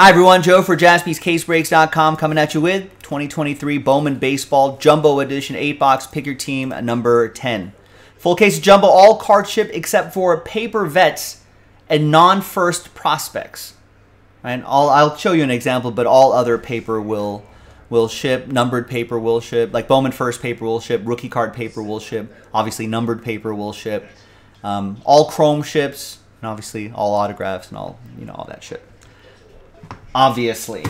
Hi everyone, Joe for jaspyscasebreaks.com coming at you with 2023 Bowman Baseball Jumbo Edition 8-box Pick Your Team number 10. Full case Jumbo, all card ship except for paper vets and non-first prospects. And all I'll show you an example, but all other paper will will ship. Numbered paper will ship. Like Bowman first paper will ship. Rookie card paper will ship. Obviously, numbered paper will ship. Um, all chrome ships, and obviously all autographs and all you know all that shit obviously.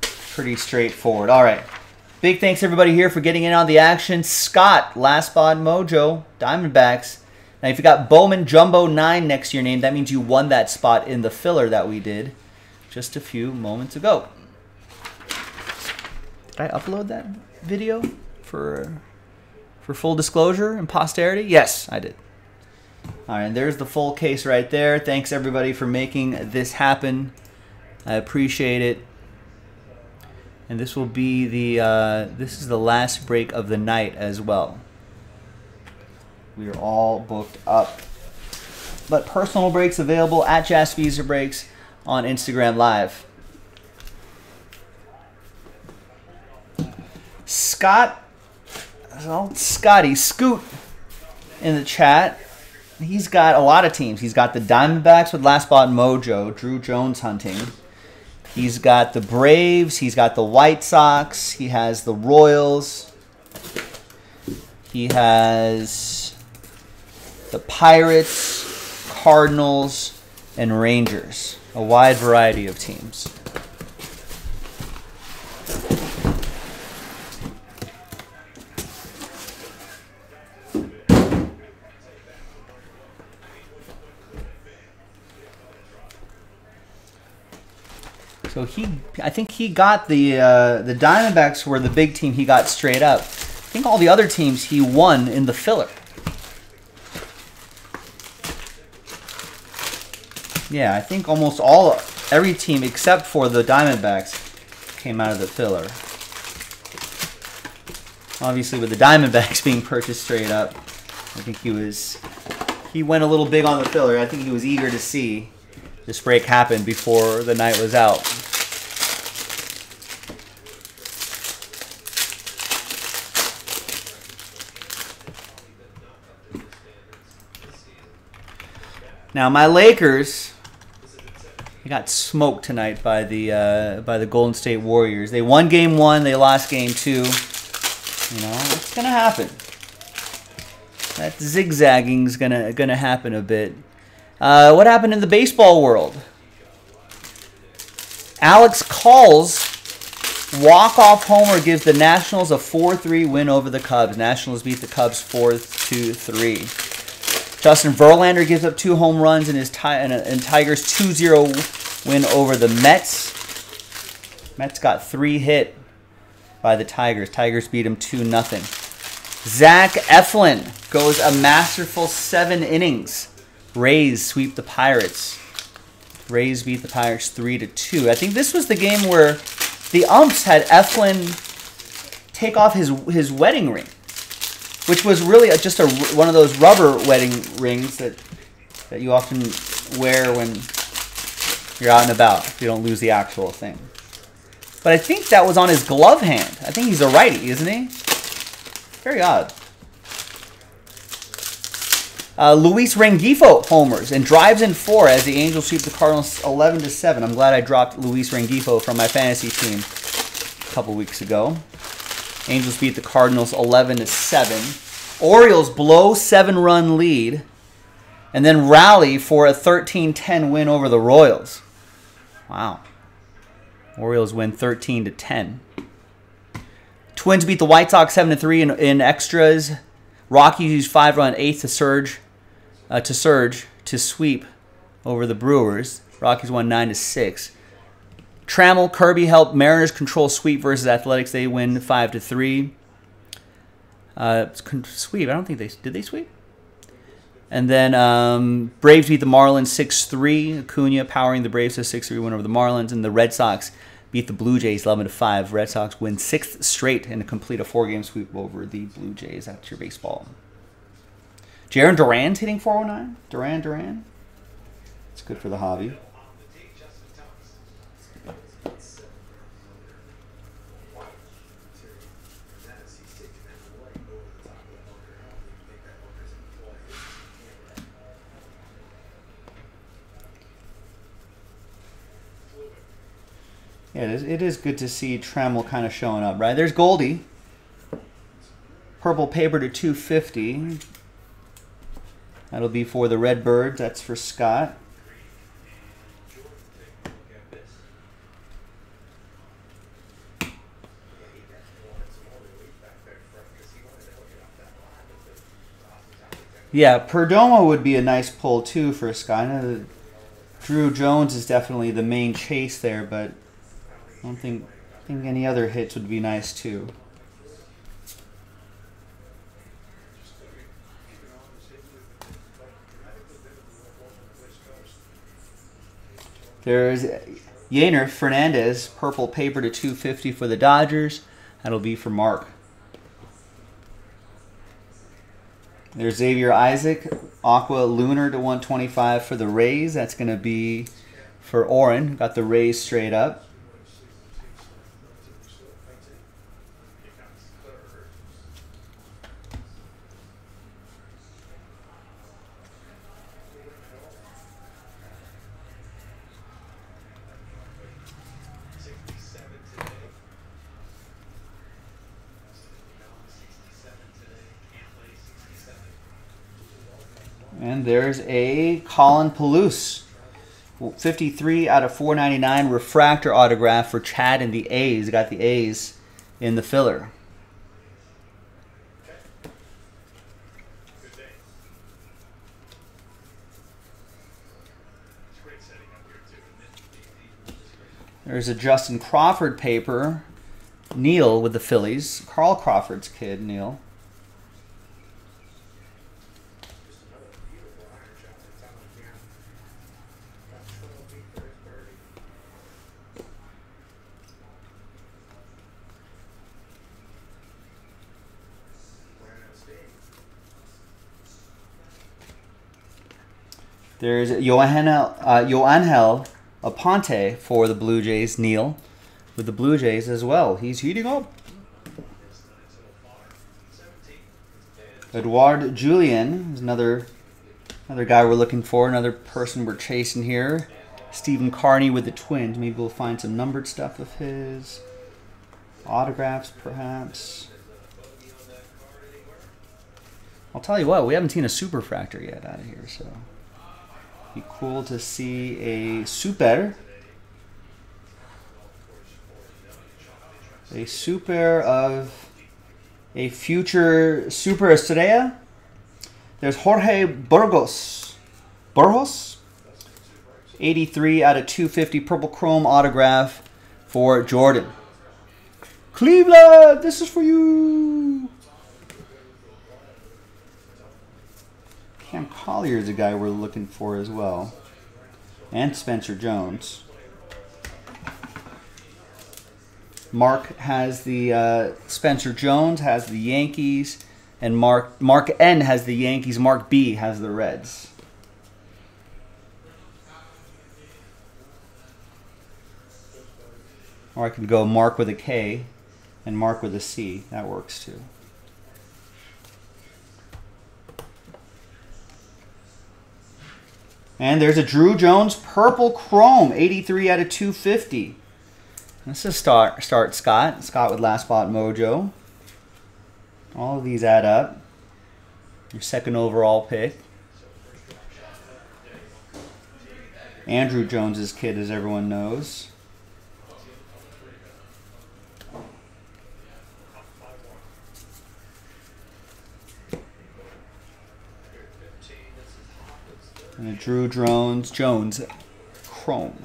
Pretty straightforward. All right. Big thanks everybody here for getting in on the action. Scott, Last Spot Mojo, Diamondbacks. Now, if you got Bowman Jumbo 9 next to your name, that means you won that spot in the filler that we did just a few moments ago. Did I upload that video for, for full disclosure and posterity? Yes, I did. All right, and there's the full case right there. Thanks everybody for making this happen. I appreciate it. And this will be the uh, this is the last break of the night as well. We are all booked up. But personal breaks available at Jaspy's Breaks on Instagram Live. Scott, well, Scotty Scoot in the chat. He's got a lot of teams. He's got the Diamondbacks with Last Spot Mojo, Drew Jones hunting. He's got the Braves. He's got the White Sox. He has the Royals. He has the Pirates, Cardinals, and Rangers. A wide variety of teams. So he, I think he got the uh, the Diamondbacks were the big team. He got straight up. I think all the other teams he won in the filler. Yeah, I think almost all every team except for the Diamondbacks came out of the filler. Obviously, with the Diamondbacks being purchased straight up, I think he was he went a little big on the filler. I think he was eager to see this break happened before the night was out. Now my Lakers, they got smoked tonight by the uh, by the Golden State Warriors. They won game one, they lost game two. You know, it's gonna happen. That zigzagging's gonna gonna happen a bit. Uh, what happened in the baseball world? Alex Call's walk-off homer gives the Nationals a 4-3 win over the Cubs. Nationals beat the Cubs 4-2-3. Justin Verlander gives up two home runs in his and, and Tigers 2-0 win over the Mets. Mets got three hit by the Tigers. Tigers beat him 2-0. Zach Eflin goes a masterful seven innings. Rays sweep the Pirates. Rays beat the Pirates 3 to 2. I think this was the game where the umps had Eflin take off his his wedding ring which was really just a one of those rubber wedding rings that that you often wear when you're out and about. You don't lose the actual thing. But I think that was on his glove hand. I think he's a righty, isn't he? Very odd. Uh, Luis Rengifo homers and drives in four as the Angels sweep the Cardinals 11 to 7. I'm glad I dropped Luis Rengifo from my fantasy team a couple weeks ago. Angels beat the Cardinals 11 to 7. Orioles blow seven run lead and then rally for a 13 10 win over the Royals. Wow. Orioles win 13 to 10. Twins beat the White Sox 7 to 3 in, in extras. Rockies use five run eighth to surge uh, to surge to sweep over the Brewers. Rockies won 9 to 6. Trammell, Kirby helped Mariners control sweep versus Athletics. They win five to three. Uh, sweep. I don't think they did. They sweep. And then um, Braves beat the Marlins six three. Acuna powering the Braves to six three win over the Marlins, and the Red Sox beat the Blue Jays eleven to five. Red Sox win sixth straight and complete a four game sweep over the Blue Jays. That's your baseball. Jarren Duran's hitting 409. Duran, Duran. It's good for the hobby. Yeah, it is, it is good to see Trammell kind of showing up, right? There's Goldie. Purple paper to 250. That'll be for the Redbirds. That's for Scott. Yeah, Perdomo would be a nice pull too for Scott. Drew Jones is definitely the main chase there, but I don't think I think any other hits would be nice too. There's Yeiner Fernandez, purple paper to 250 for the Dodgers. That'll be for Mark. There's Xavier Isaac, Aqua Lunar to 125 for the Rays. That's going to be for Oren. Got the Rays straight up. And there's a Colin Peluse. 53 out of 499 refractor autograph for Chad and the A's. Got the A's in the filler. There's a Justin Crawford paper. Neil with the Phillies. Carl Crawford's kid, Neil. There's Johanna, uh, Joanhel Aponte for the Blue Jays. Neil with the Blue Jays as well. He's heating up. Edouard Julien is another another guy we're looking for. Another person we're chasing here. Stephen Carney with the Twins. Maybe we'll find some numbered stuff of his. Autographs, perhaps. I'll tell you what, we haven't seen a superfractor yet out of here, so be cool to see a super. A super of a future Super Estrella. There's Jorge Burgos. Burgos? 83 out of 250 purple chrome autograph for Jordan. Cleveland, this is for you. Cam Collier is a guy we're looking for as well. And Spencer Jones. Mark has the uh, Spencer Jones has the Yankees, and Mark Mark N has the Yankees. Mark B has the Reds. Or I could go Mark with a K and Mark with a C. That works too. And there's a Drew Jones Purple Chrome, 83 out of 250. This is start, start Scott. Scott with Last Spot Mojo. All of these add up. Your second overall pick. Andruw Jones's kid, as everyone knows. And Drew Jones Jones Chrome.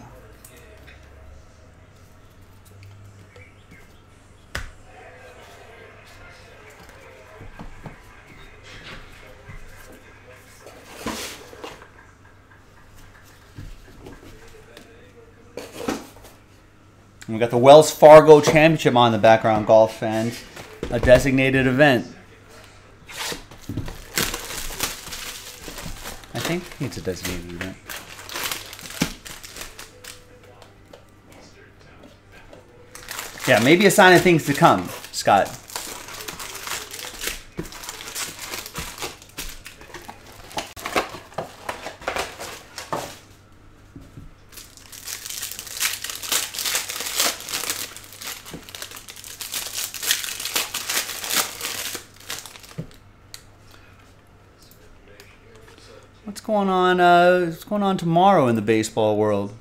We got the Wells Fargo Championship on the background, golf fans. A designated event. Think it's a designated event. Yeah, maybe a sign of things to come, Scott. going on? What's going on tomorrow in the baseball world?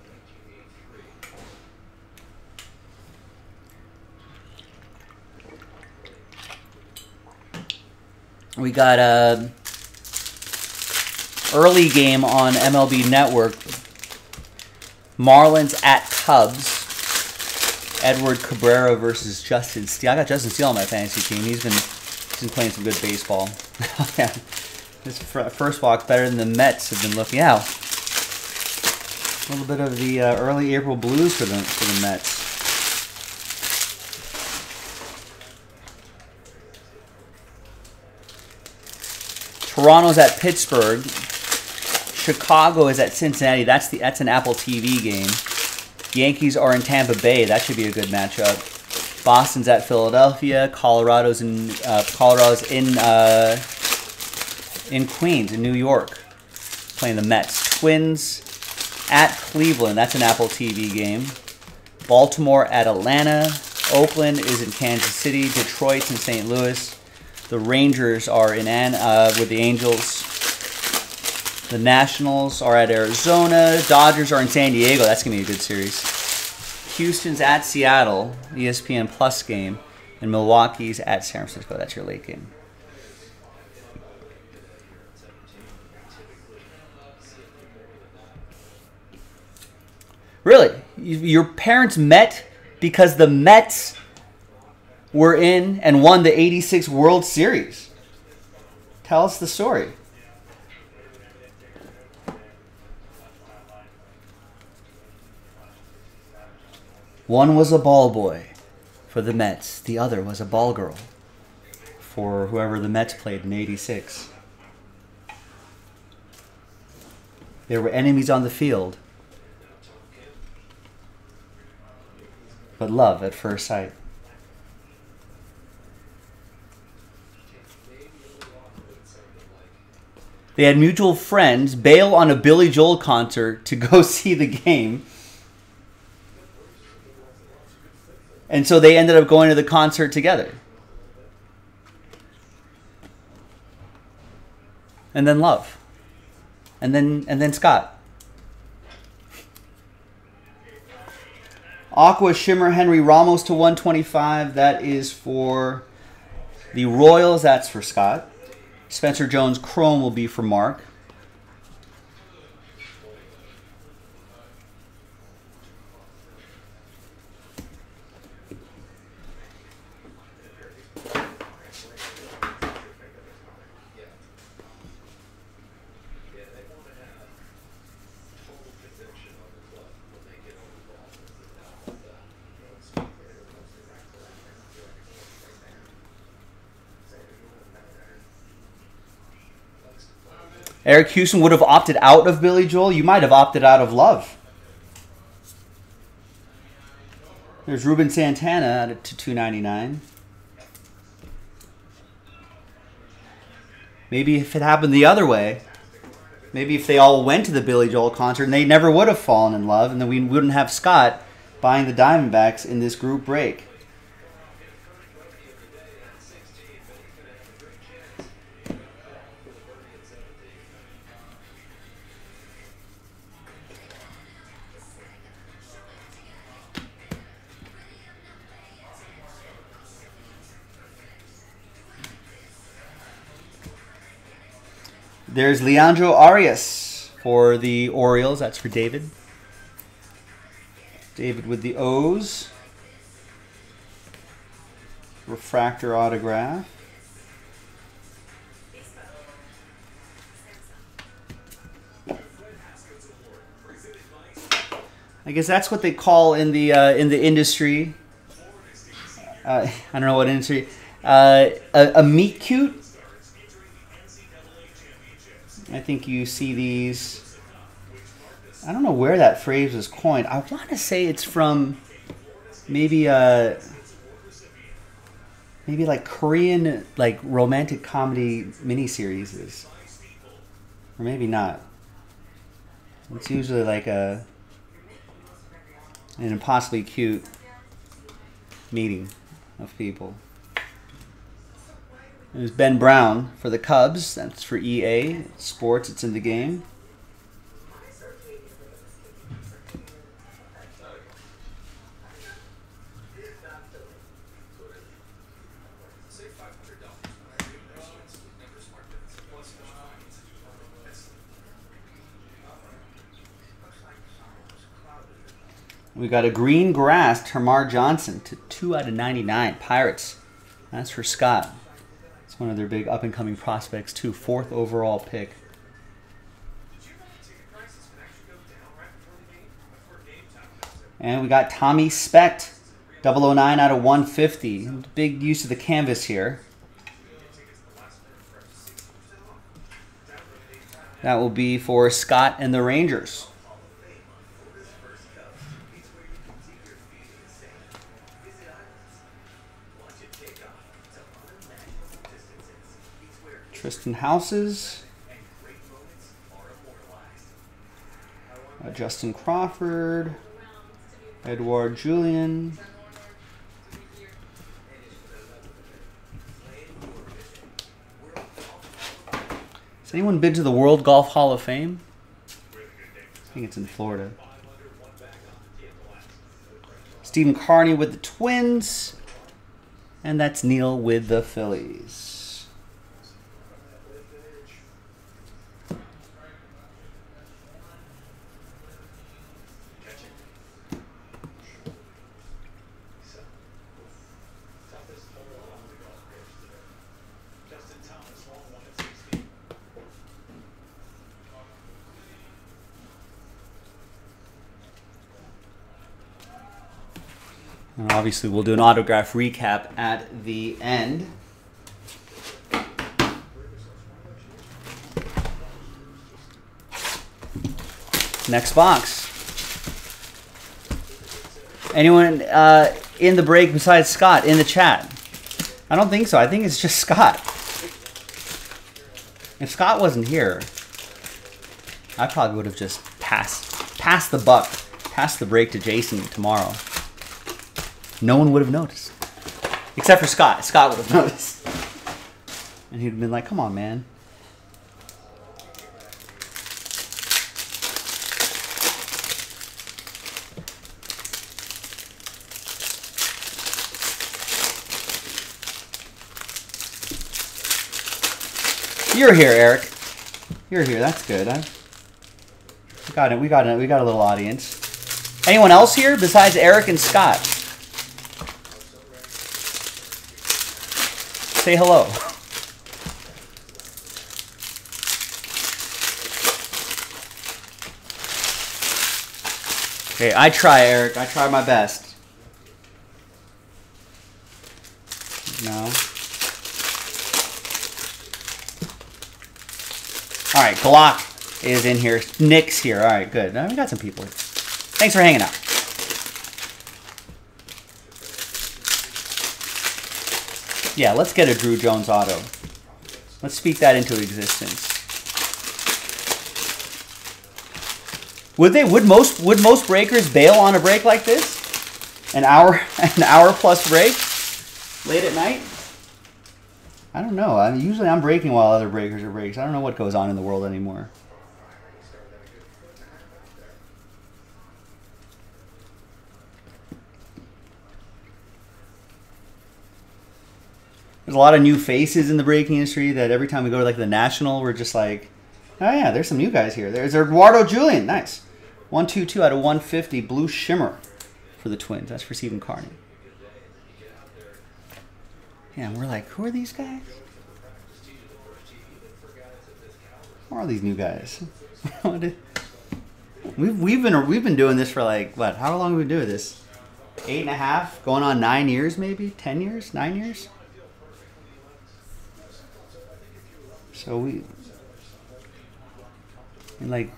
We got a early game on MLB Network. Marlins at Cubs. Edward Cabrera versus Justin Steele. I got Justin Steele on my fantasy team. He's been he's been playing some good baseball. yeah. This first box better than the Mets have been looking out. A little bit of the uh, early April blues for the for the Mets. Toronto's at Pittsburgh. Chicago is at Cincinnati. That's the that's an Apple TV game. Yankees are in Tampa Bay. That should be a good matchup. Boston's at Philadelphia. Colorado's in uh, Colorado's in uh, in Queens, in New York, playing the Mets. Twins at Cleveland. That's an Apple TV game. Baltimore at Atlanta. Oakland is in Kansas City. Detroit's in St. Louis. The Rangers are in An uh, with the Angels. The Nationals are at Arizona. Dodgers are in San Diego. That's going to be a good series. Houston's at Seattle, ESPN Plus game. And Milwaukee's at San Francisco. That's your late game. Really? Your parents met because the Mets were in and won the 86 World Series. Tell us the story. One was a ball boy for the Mets, the other was a ball girl for whoever the Mets played in 86. There were enemies on the field, but love at first sight. They had mutual friends bail on a Billy Joel concert to go see the game And so they ended up going to the concert together. And then Love. And then and then Scott. Aqua Shimmer Henry Ramos to 125. That is for the Royals. That's for Scott. Spencer Jones Chrome will be for Mark. Eric Houston would have opted out of Billy Joel. You might have opted out of Love. There's Ruben Santana to 299. Maybe if it happened the other way, maybe if they all went to the Billy Joel concert and they never would have fallen in love, and then we wouldn't have Scott buying the Diamondbacks in this group break. There's Leandro Arias for the Orioles. That's for David. David with the O's. Refractor autograph. I guess that's what they call in the uh, in the industry. Uh, I don't know what industry. Uh, a, a cute I think you see these. I don't know where that phrase was coined. I want to say it's from maybe a uh, maybe like Korean like romantic comedy miniseries, or maybe not. It's usually like a an impossibly cute meeting of people. It's Ben Brown for the Cubs. That's for EA Sports. It's in the game. We got a green grass, Termarr Johnson to 2 out of 99. Pirates. That's for Scott. One of their big up and coming prospects, too. Fourth overall pick. And we got Tommy Specht, 009 out of 150. Big use of the canvas here. That will be for Scott and the Rangers. Tristan Houses. Uh, Justin Crawford. Edward Julien. Has anyone been to the World Golf Hall of Fame? I think it's in Florida. Stephen Carney with the Twins. And that's Neil with the Phillies. And obviously, we'll do an autograph recap at the end. Next box. Anyone uh, in the break besides Scott in the chat? I don't think so. I think it's just Scott. If Scott wasn't here, I probably would have just passed passed the buck, passed the break to Jason tomorrow. No one would have noticed. Except for Scott. Scott would have noticed. And he'd have been like, come on, man. You're here, Eric. You're here. That's good. I got it. We got it. We got a little audience. Anyone else here besides Eric and Scott? Say hello. Okay, I try, Eric. I try my best. No. All right, Glock is in here. Nick's here. All right, good. We got some people. Thanks for hanging out. Yeah, let's get a Drew Jones auto. Let's speak that into existence. Would they? Would most? Would most breakers bail on a break like this? An hour, an hour plus break, late at night. I don't know. I mean, usually I'm breaking while other breakers are breaks. I don't know what goes on in the world anymore. There's a lot of new faces in the breaking industry that every time we go to like the national, we're just like, oh yeah, there's some new guys here. There's Eduardo Julien, nice, one two two out of one fifty, blue shimmer for the Twins. That's for Stephen Carney. Yeah, and we're like, who are these guys? Who are these new guys? we've we've been we've been doing this for like what? How long have we been doing this? Eight and a half, going on nine years, maybe ten years, nine years. So we, and like,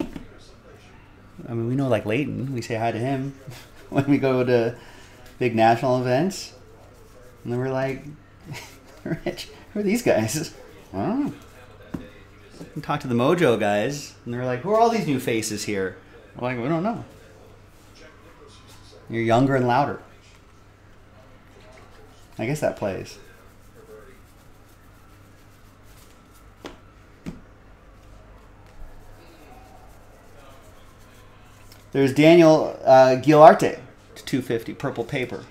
I mean, we know like Leighton. We say hi to him when we go to big national events, and then we're like, Rich, who are these guys? Know. And talk to the Mojo guys, and they're like, who are all these new faces here? We're like, we don't know. You're younger and louder. I guess that plays. There's Daniel uh, to 250, purple paper.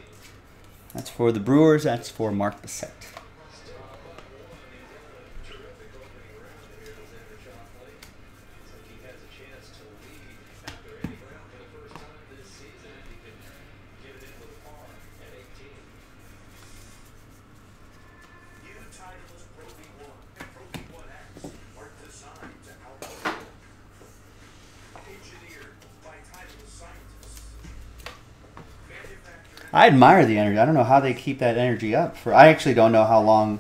That's for the Brewers. That's for Mark Bissett. I admire the energy. I don't know how they keep that energy up. For I actually don't know how long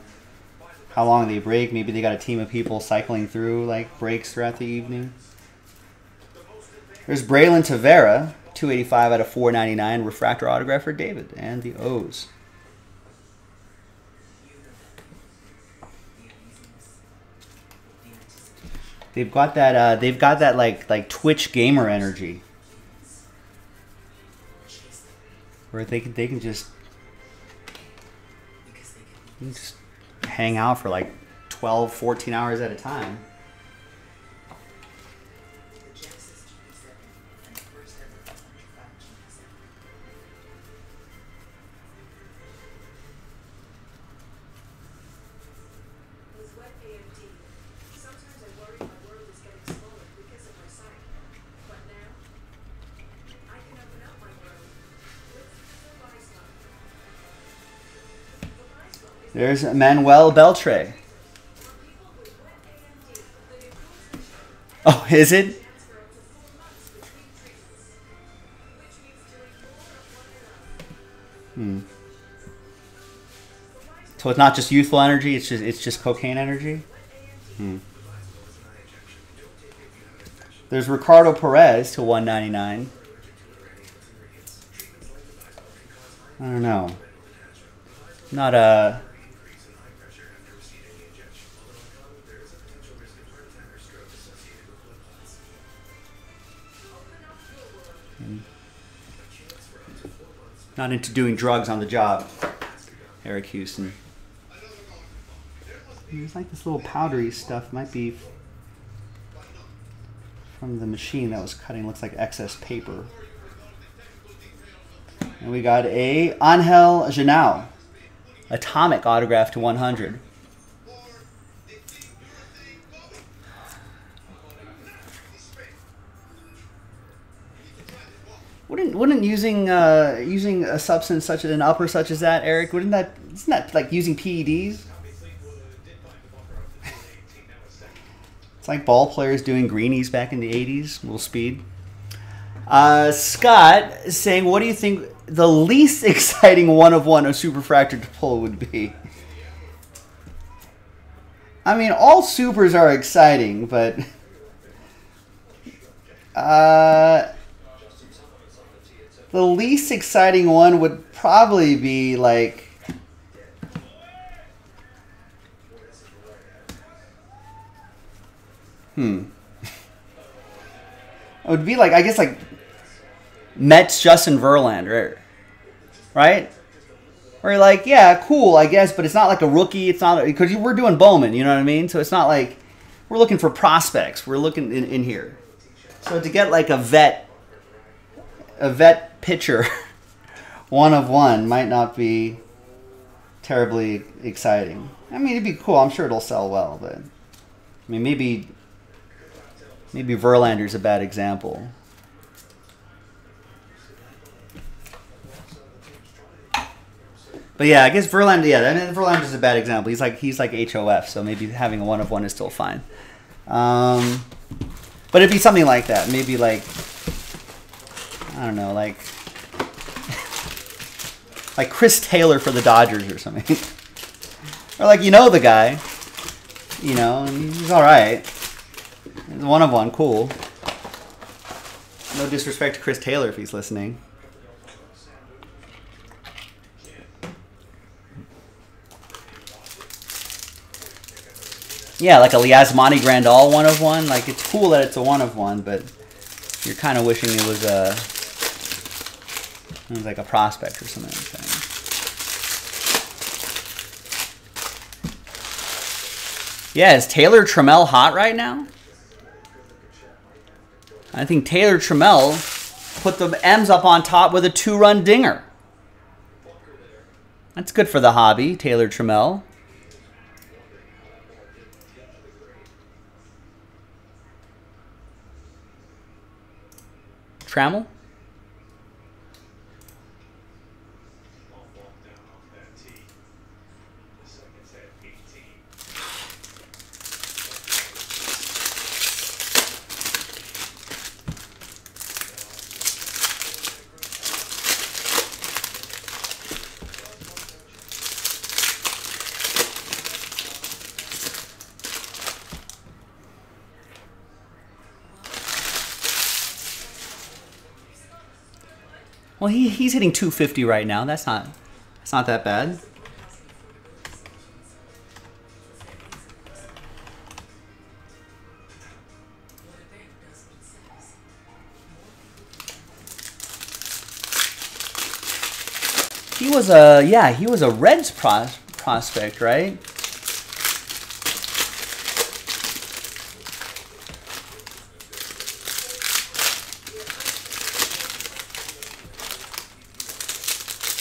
how long they break. Maybe they got a team of people cycling through like breaks throughout the evening. There's Braylin Tavera, 285 out of 499, refractor autograph for David and the O's. They've got that. Uh, they've got that like like Twitch gamer energy, where they can they can just, can just hang out for like 12, 14 hours at a time. There's Manuel Beltre. Oh, is it? Hmm. So it's not just youthful energy; it's just it's just cocaine energy. Hmm. There's Ricardo Perez to 199. I don't know. Not a Not into doing drugs on the job. Eric Houston. There's like this little powdery stuff. Might be from the machine that was cutting. Looks like excess paper. And we got a Angel Genao. Atomic autograph to 100. Wouldn't wouldn't using uh, using a substance such as an upper such as that, Eric? Wouldn't that isn't that like using PEDs? it's like ball players doing greenies back in the '80s, little speed. Uh, Scott saying, "What do you think the least exciting one of one a superfractor to pull would be?" I mean, all supers are exciting, but uh, the least exciting one would probably be like Hmm. It would be like I guess like Mets Justin Verlander, right? Or you're like, yeah, cool, I guess, but it's not like a rookie. It's not because we're doing Bowman, you know what I mean? So it's not like we're looking for prospects. We're looking in, in here. So to get like a vet, a vet pitcher, one of one might not be terribly exciting. I mean, it'd be cool. I'm sure it'll sell well, but I mean, maybe maybe Verlander's a bad example. But yeah, I guess Verlander. Yeah, I mean Verlander's a bad example. He's like he's like HOF, so maybe having a one of one is still fine. Um, but it'd be something like that. Maybe like I don't know, like like Chris Taylor for the Dodgers or something, or like you know the guy, you know, he's all right. He's one of one, cool. No disrespect to Chris Taylor if he's listening. Yeah, like a Yasmani Grandal one of one. Like it's cool that it's a one of one, but you're kind of wishing it was a it was like a prospect or something like that. Yeah, is Taylor Trammell hot right now? I think Taylor Trammell put the M's up on top with a two-run dinger. That's good for the hobby, Taylor Trammell. Trammell? Well, he, he's hitting 250 right now. That's not that's not that bad. He was a yeah, he was a Reds pros prospect, right?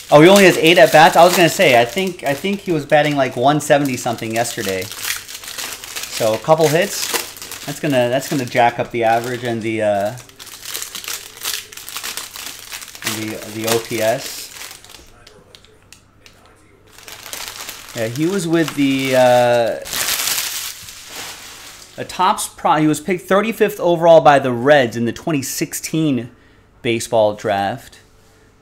Oh, he only has eight at bats. I was gonna say, I think I think he was batting like 170 something yesterday. So a couple hits. That's gonna that's gonna jack up the average and the uh, and the the OPS. Yeah, he was with the uh, a tops pro. He was picked 35th overall by the Reds in the 2016 baseball draft.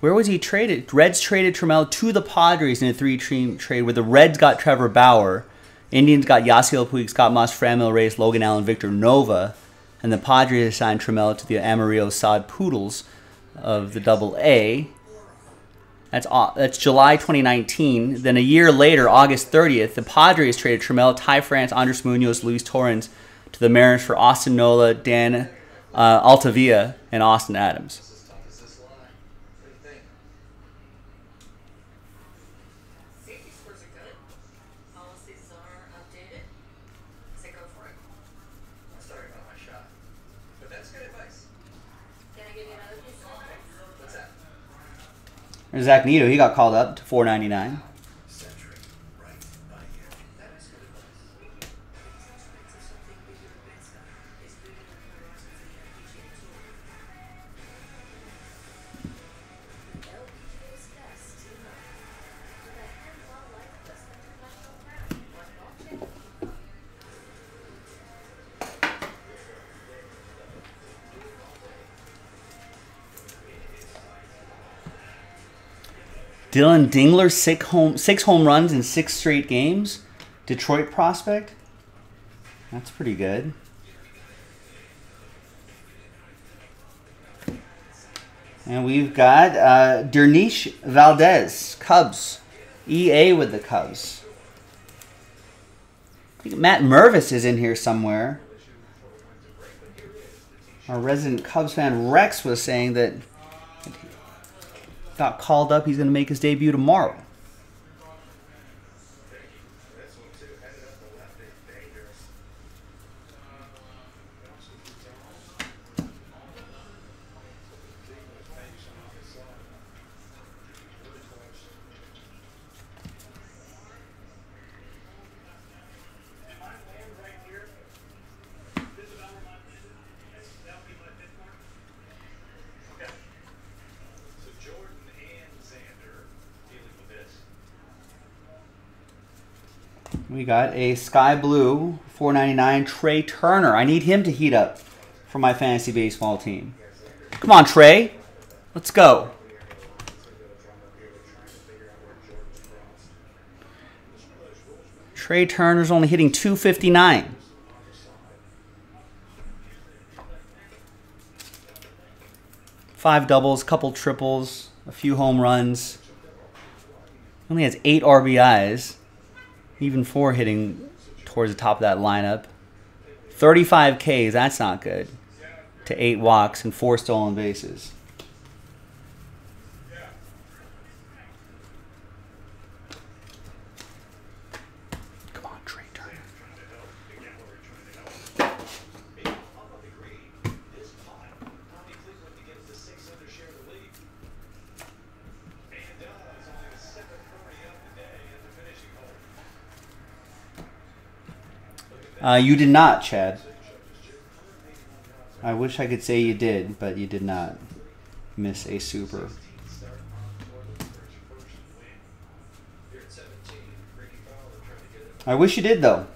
Where was he traded? Reds traded Trammell to the Padres in a three-team trade where the Reds got Trevor Bauer, Indians got Yasiel Puig, Scott Moss, Franmil Reyes, Logan Allen, Victor Nova, and the Padres assigned Trammell to the Amarillo Sod Poodles of the Double A. That's that's July 2019. Then a year later, August 30th, the Padres traded Trammell, Ty France, Andres Munoz, Luis Torrens to the Mariners for Austin Nola, Dan uh, Altavilla, and Austin Adams. Zach Neto, he got called up to 499. Dillon Dingler, six home, six home runs in six straight games. Detroit prospect. That's pretty good. And we've got uh, Dernish Valdez, Cubs. EA with the Cubs. Matt Mervis is in here somewhere. Our resident Cubs fan Rex was saying that got called up. He's going to make his debut tomorrow. We got a sky blue 499 Trea Turner. I need him to heat up for my fantasy baseball team. Come on, Trey. Let's go. Trea Turner's only hitting 259. Five doubles, couple triples, a few home runs. Only has eight RBIs. Even four hitting towards the top of that lineup. 35 Ks, that's not good. To eight walks and four stolen bases. Uh, you did not, Chad. I wish I could say you did, but you did not miss a super. I wish you did, though.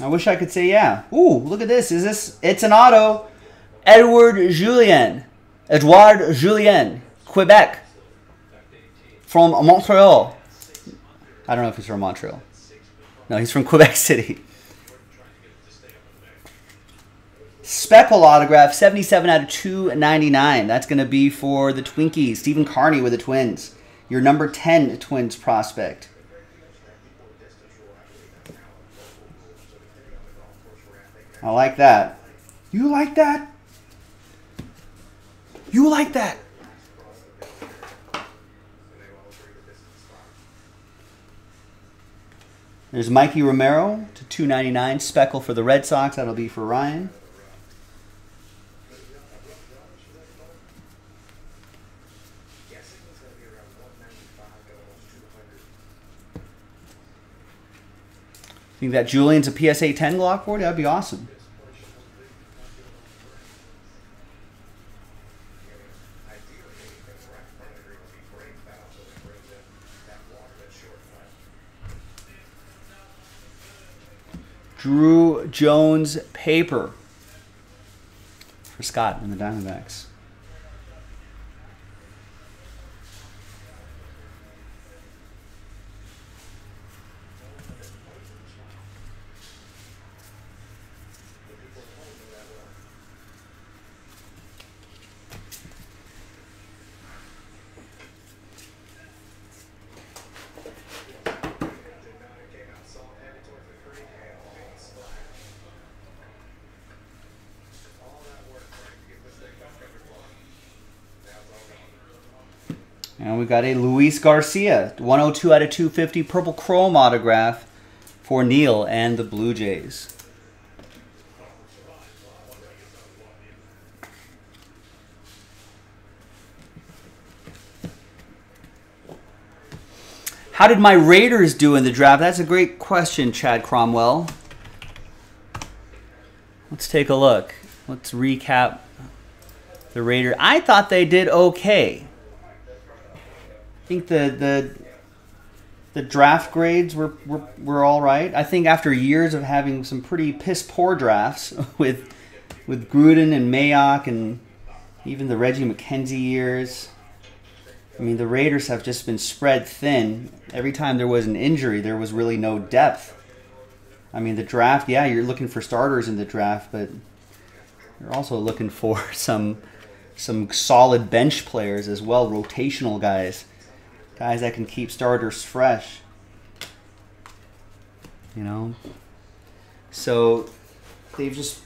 I wish I could say yeah. Ooh, look at this. Is this? It's an auto. Edward Julien. Edouard Julien. Quebec. From Montreal. I don't know if he's from Montreal. No, he's from Quebec City. Speckle autograph, 77 out of 299. That's going to be for the Twinkies. Stephen Carney with the Twins. Your number 10 Twins prospect. I like that. You like that? You like that? There's Mikey Romero to 299. Speckle for the Red Sox. That'll be for Ryan. Think that Julien's a PSA 10 Glock board? That'd be awesome. Drew Jones paper for Scott and the Diamondbacks. Got a Luis Garcia, 102 out of 250 purple chrome autograph for Neil and the Blue Jays. How did my Raiders do in the draft? That's a great question, Chad Cromwell. Let's take a look. Let's recap the Raiders. I thought they did okay. I think the the the draft grades were, were were all right. I think after years of having some pretty piss poor drafts with with Gruden and Mayock and even the Reggie McKenzie years. I mean, the Raiders have just been spread thin. Every time there was an injury, there was really no depth. I mean, the draft, yeah, you're looking for starters in the draft, but you're also looking for some some solid bench players as well, rotational guys. Guys that can keep starters fresh. You know? So they've just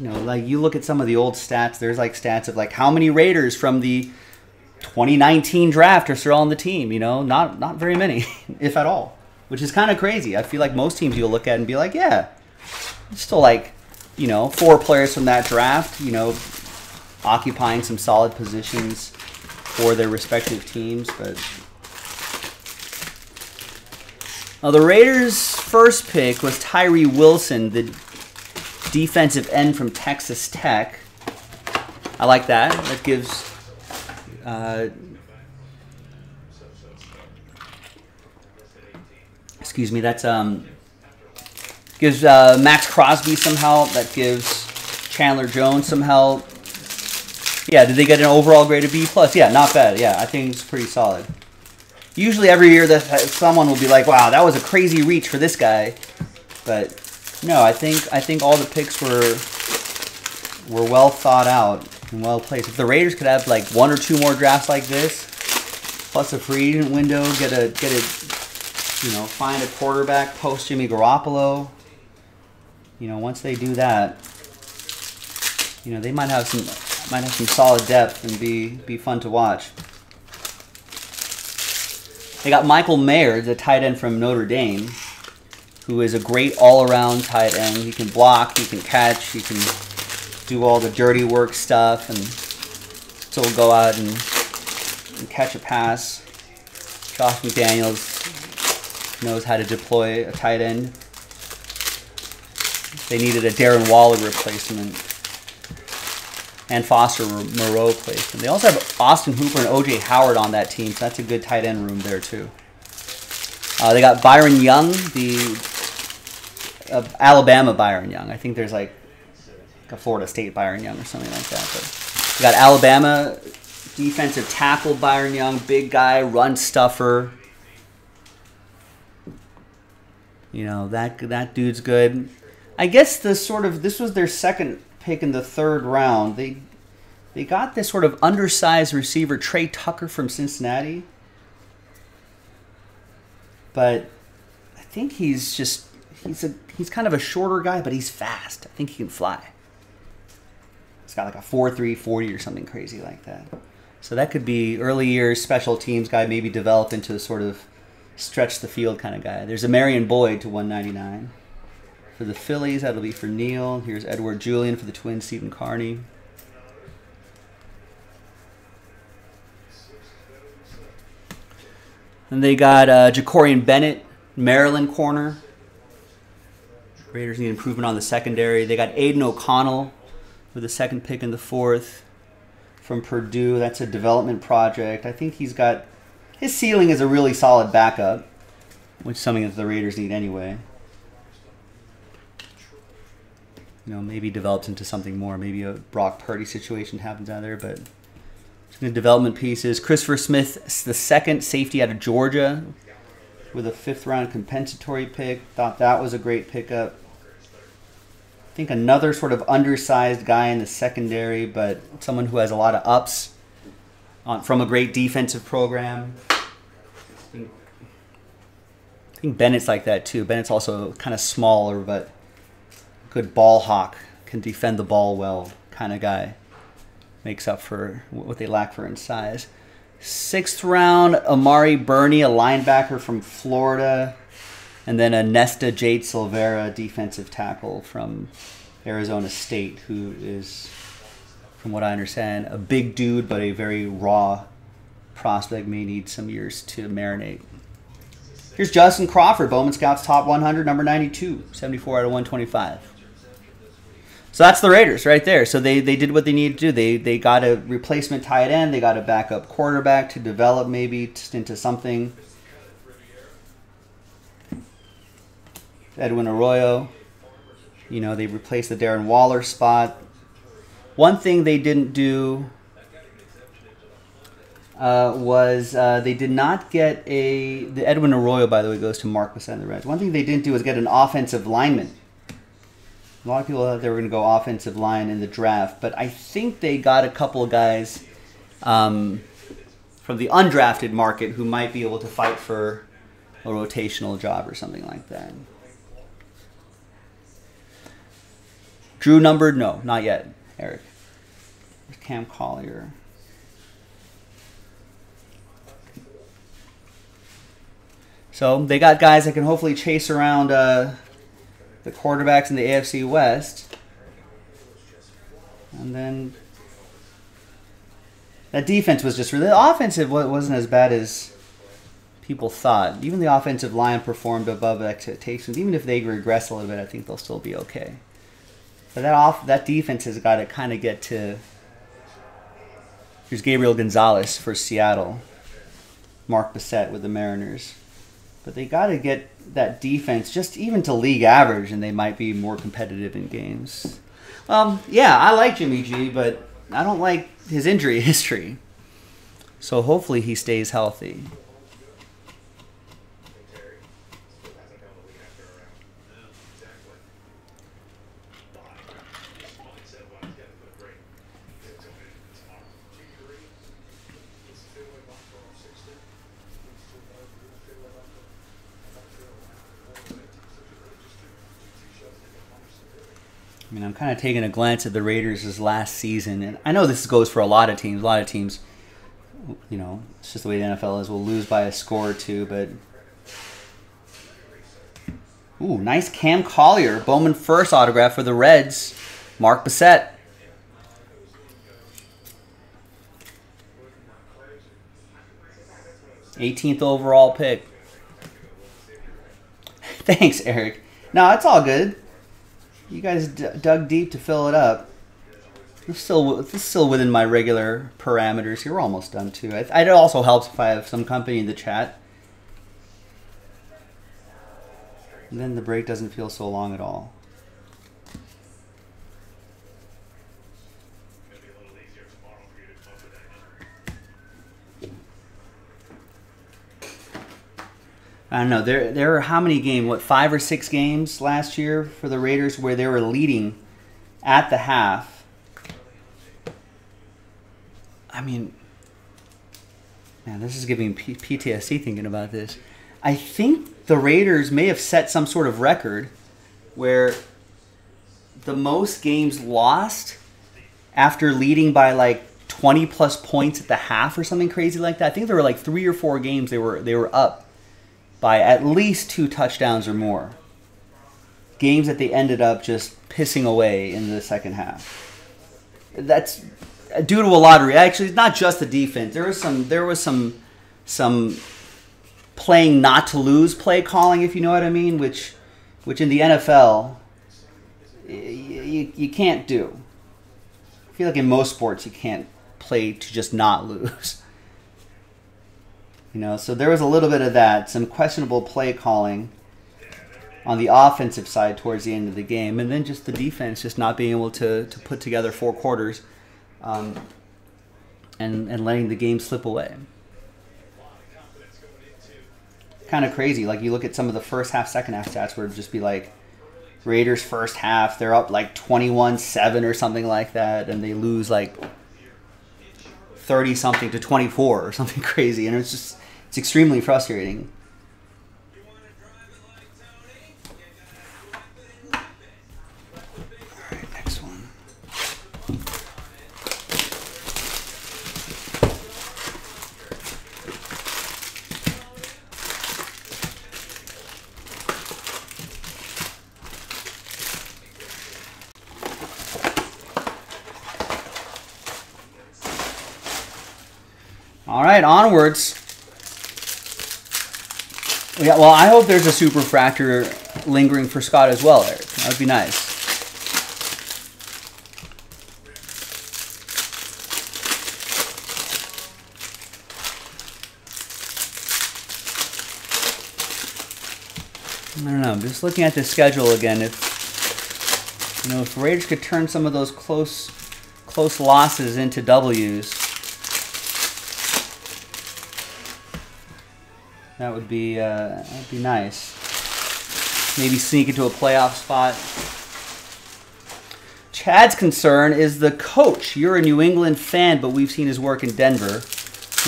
you know, like you look at some of the old stats, there's like stats of like how many Raiders from the 2019 draft are still on the team, you know? Not not very many, if at all. Which is kind of crazy. I feel like most teams you'll look at and be like, yeah, still like, you know, four players from that draft, you know, occupying some solid positions for their respective teams, but now, the Raiders' first pick was Tyree Wilson, the defensive end from Texas Tech. I like that. That gives uh, excuse me. That's um gives uh, Maxx Crosby some help. That gives Chandler Jones some help. Yeah, did they get an overall grade of B plus? Yeah, not bad. Yeah, I think it's pretty solid usually every year that someone will be like, "Wow, that was a crazy reach for this guy," but no, I think I think all the picks were were well thought out and well placed. If the Raiders could have like one or two more drafts like this, plus a free agent window, get a get a you know find a quarterback post Jimmy Garoppolo. You know, once they do that, you know they might have some might have some solid depth and be be fun to watch. They got Michael Mayer, the tight end from Notre Dame, who is a great all-around tight end. He can block, he can catch, he can do all the dirty work stuff, and still go out and, and catch a pass. Josh McDaniels knows how to deploy a tight end. They needed a Darren Waller replacement and Foster Moreau placement. They also have Austin Hooper and OJ Howard on that team, so that's a good tight end room there too. Uh, they got Byron Young, the uh, Alabama Byron Young. I think there's like a Florida State Byron Young or something like that. But we got Alabama defensive tackle Byron Young, big guy, run stuffer. You know that that dude's good. I guess the sort of this was their second pick in the third round. They they got this sort of undersized receiver, Tre Tucker from Cincinnati. But I think he's just he's a he's kind of a shorter guy, but he's fast. I think he can fly. He's got like a 4-3 40 or something crazy like that. So that could be early years special teams guy, maybe develop into a sort of stretch the field kind of guy. There's a Marion Boyd to 199. For the Phillies, that'll be for Neil. Here's Edward Julien for the Twins, Stephen Carney. And they got uh, Jakorian Bennett, Maryland corner. Raiders need improvement on the secondary. They got Aidan O'Connell with the second pick in the fourth from Purdue. That's a development project. I think he's got his ceiling is a really solid backup, which is something that the Raiders need anyway. You know, maybe develops into something more. Maybe a Brock Purdy situation happens out there, but the development pieces. Christopher Smith, the second safety out of Georgia, with a fifth round compensatory pick. Thought that was a great pickup. I think another sort of undersized guy in the secondary, but someone who has a lot of ups on, from a great defensive program. I think Bennett's like that too. Bennett's also kind of smaller, but good ball hawk, can defend the ball well kind of guy. Makes up for what they lack for in size. Sixth round, Amari Burney, a linebacker from Florida. And then a Nesta Jade Silvera, defensive tackle from Arizona State, who is, from what I understand, a big dude, but a very raw prospect. May need some years to marinate. Here's Justin Crawford, Bowman Scouts top 100, number 92, 74 out of 125. So that's the Raiders right there. So they, they did what they needed to do. They they got a replacement tight end. They got a backup quarterback to develop maybe into something. Edwin Arroyo. You know, they replaced the Darren Waller spot. One thing they didn't do uh, was uh, they did not get a. The Edwin Arroyo, by the way, goes to Mark Bessette the Reds. One thing they didn't do was get an offensive lineman. A lot of people thought they were going to go offensive line in the draft, but I think they got a couple of guys um, from the undrafted market who might be able to fight for a rotational job or something like that. Drew numbered? No, not yet, Eric. Cam Collier. So they got guys that can hopefully chase around uh, the quarterbacks in the AFC West. And then that defense was just really the offensive wasn't as bad as people thought. Even the offensive line performed above expectations. Even if they regress a little bit, I think they'll still be okay. But that off that defense has got to kind of get to. Here's Gabriel Gonzalez for Seattle. Mark Bessette with the Mariners. But they got to get that defense just even to league average, and they might be more competitive in games. Um, yeah, I like Jimmy G, but I don't like his injury history. So hopefully he stays healthy. I mean, I'm kind of taking a glance at the Raiders' last season, and I know this goes for a lot of teams. A lot of teams, you know, it's just the way the NFL is. We'll lose by a score or two, but ooh, nice Cam Collier, Bowman first autograph for the Reds, Mark Bessette. Eighteenth overall pick. Thanks, Eric. No, it's all good. You guys dug deep to fill it up. This is still this is still within my regular parameters here. We're almost done too. It, it also helps if I have some company in the chat. And then the break doesn't feel so long at all. I don't know. There, there are how many games? What five or six games last year for the Raiders where they were leading at the half. I mean, man, this is giving P- PTSD thinking about this. I think the Raiders may have set some sort of record where the most games lost after leading by like 20 plus points at the half or something crazy like that. I think there were like 3 or 4 games they were they were up by at least two touchdowns or more. Games that they ended up just pissing away in the second half. That's due to a lottery. Actually, it's not just the defense. There was some there was some some playing not to lose play calling, if you know what I mean, which which in the NFL you, you can't do. I feel like in most sports you can't play to just not lose. You know, so there was a little bit of that, some questionable play calling on the offensive side towards the end of the game, and then just the defense just not being able to, to put together four quarters um, and, and letting the game slip away. Kind of crazy. Like you look at some of the first half, second half stats where it'd just be like Raiders first half, they're up like 21 7 or something like that, and they lose like 30 something to 24 or something crazy. And it's just, it's extremely frustrating. Onwards. Yeah, well, I hope there's a super superfractor lingering for Scott as well, Eric. That would be nice. I don't know. I'm just looking at the schedule again. If you know, if Raiders could turn some of those close, close losses into W's, That would be uh, that'd be nice. Maybe sneak into a playoff spot. Chad's concern is the coach. You're a New England fan, but we've seen his work in Denver.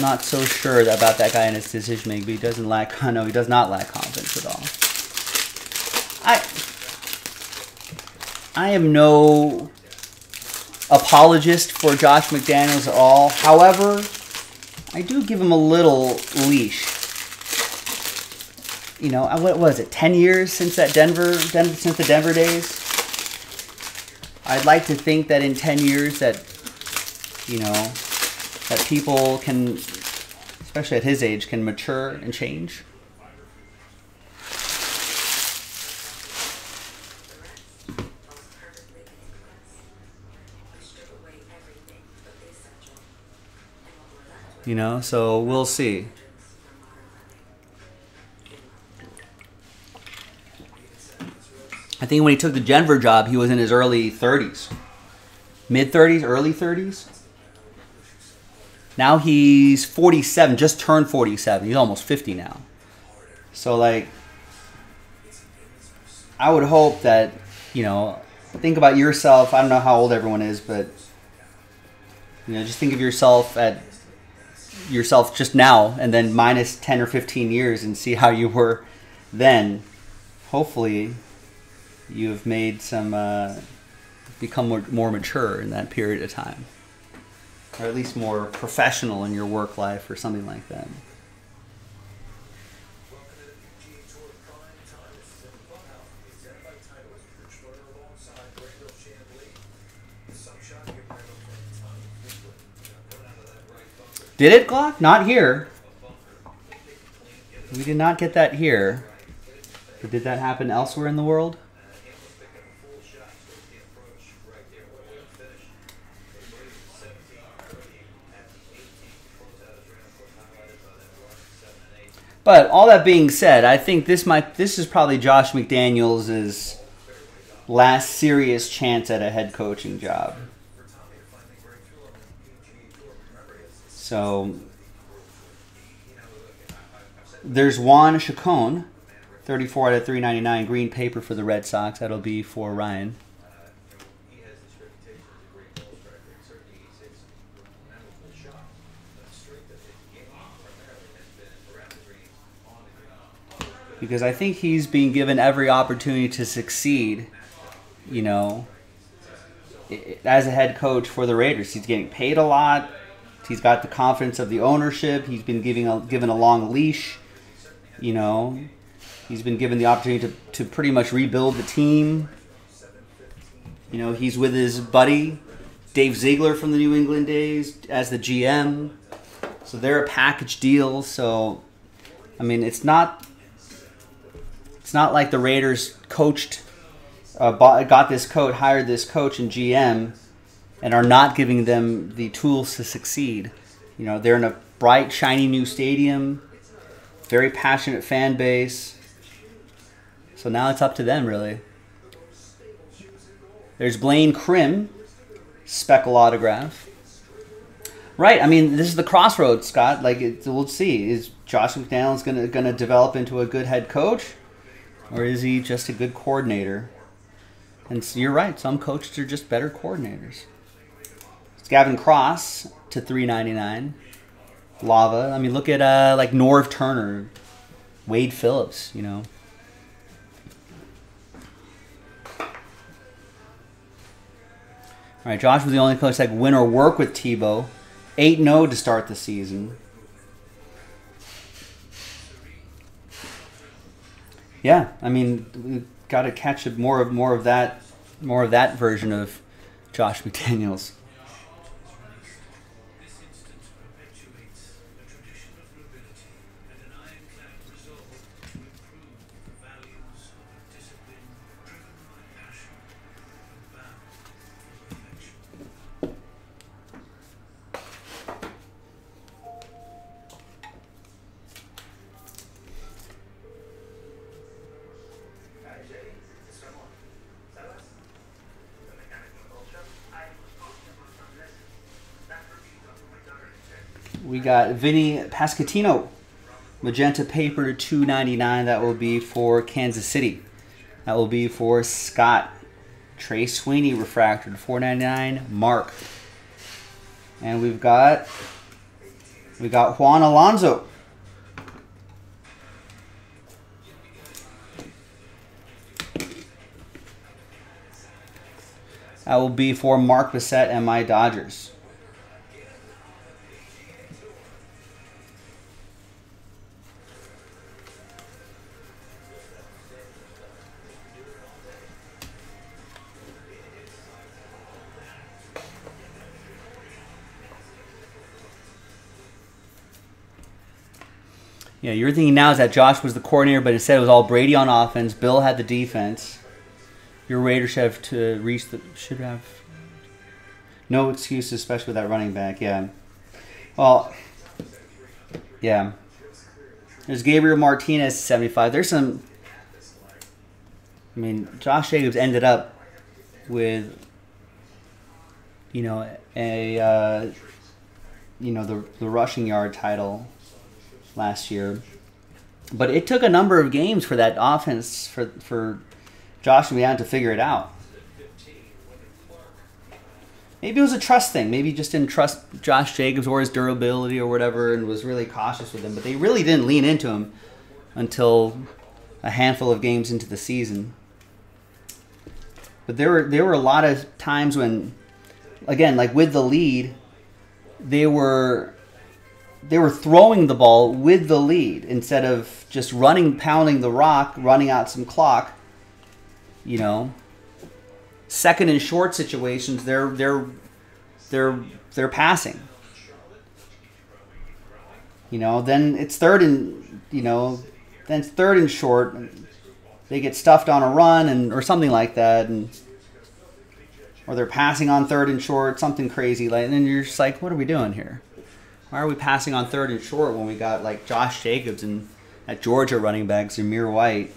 Not so sure about that guy and his decision making, but he doesn't lack. No, he does not lack confidence at all. I I am no apologist for Josh McDaniels at all. However, I do give him a little leash you know, uh, what was it, 10 years since that Denver, Denver, since the Denver days? I'd like to think that in 10 years that, you know, that people can, especially at his age, can mature and change. You know, so we'll see. I think when he took the Denver job, he was in his early 30s, mid 30s, early 30s. Now he's 47, just turned 47. He's almost 50 now. So, like, I would hope that, you know, think about yourself. I don't know how old everyone is, but, you know, just think of yourself at yourself just now and then minus 10 or 15 years and see how you were then. Hopefully, you've made some uh, become more, more mature in that period of time or at least more professional in your work life or something like that Did it, Glock? Not here. We did not get that here. But did that happen elsewhere in the world? But all that being said, I think this might this is probably Josh McDaniels' last serious chance at a head coaching job. So there's Juan Chacon, 34 out of 399 green paper for the Red Sox. That'll be for Ryan. Because I think he's being given every opportunity to succeed. You know, as a head coach for the Raiders, he's getting paid a lot. He's got the confidence of the ownership. He's been giving a, given a long leash. You know, he's been given the opportunity to, to pretty much rebuild the team. You know, he's with his buddy Dave Ziegler from the New England days as the GM. So they're a package deal. So, I mean, it's not it's not like the Raiders coached, uh, bought, got this coach, hired this coach and GM, and are not giving them the tools to succeed. You know, they're in a bright, shiny new stadium, very passionate fan base. So now it's up to them, really. There's Blaine Crim, speckle autograph. Right. I mean, this is the crossroads, Scott. Like, it, we'll see. Is Josh McDaniels going to going to develop into a good head coach, or is he just a good coordinator? And so you're right. Some coaches are just better coordinators. It's Gavin Cross to three ninety nine. Lava. I mean, look at uh, like Norv Turner, Wade Phillips. You know. All right, Josh was the only coach that could win or work with Tebow. 8 0 to start the season. Yeah, I mean, got to catch more of more of that, more of that version of Josh McDaniels. We got Vinny Pasquantino, magenta paper to 299. That will be for Kansas City. That will be for Scott. Trey Sweeney refractor 499. Mark. And we've got we got Juan Alonso. That will be for Mark Bissett and my Dodgers. Yeah, you're thinking now is that Josh was the coordinator, but instead it was all Brady on offense. Bill had the defense. Your Raiders should have to reach the should have no excuses, especially with that running back. Yeah. Well, yeah. There's Gabriel Martinez, 75. There's some. I mean, Josh Jacobs ended up with, you know, a, uh, you know, the the rushing yard title last year. But it took a number of games for that offense for for Josh and had to figure it out. Maybe it was a trust thing. Maybe he just didn't trust Josh Jacobs or his durability or whatever, and was really cautious with him. But they really didn't lean into him until a handful of games into the season. But there were there were a lot of times when, again, like with the lead, they were they were throwing the ball with the lead instead of just running, pounding the rock, running out some clock. You know, second and short situations, they're they're they're they're passing. You know, then it's third and you know, then it's third and short. They get stuffed on a run and or something like that, and or they're passing on third and short, something crazy like. And then you're just like, what are we doing here? Why are we passing on third and short when we got like Josh Jacobs and at Georgia running back Zamir White?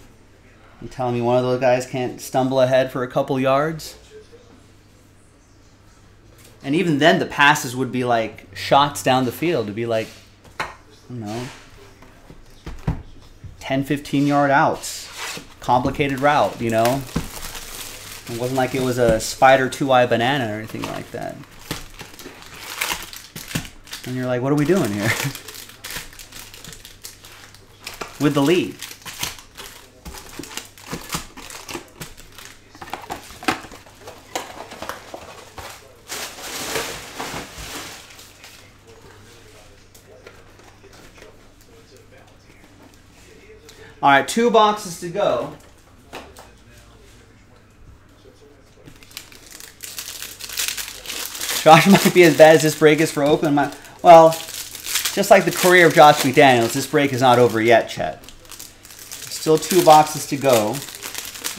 You telling me one of those guys can't stumble ahead for a couple yards? And even then, the passes would be like shots down the field. to be like, you know, 10, 15 yard outs. Complicated route, you know? It wasn't like it was a spider two eye banana or anything like that. And you're like, what are we doing here? With the lead. All right, two boxes to go. Josh might be as bad as this break is for Oakland. My, well, just like the career of Josh McDaniels, this break is not over yet, Chet. Still two boxes to go.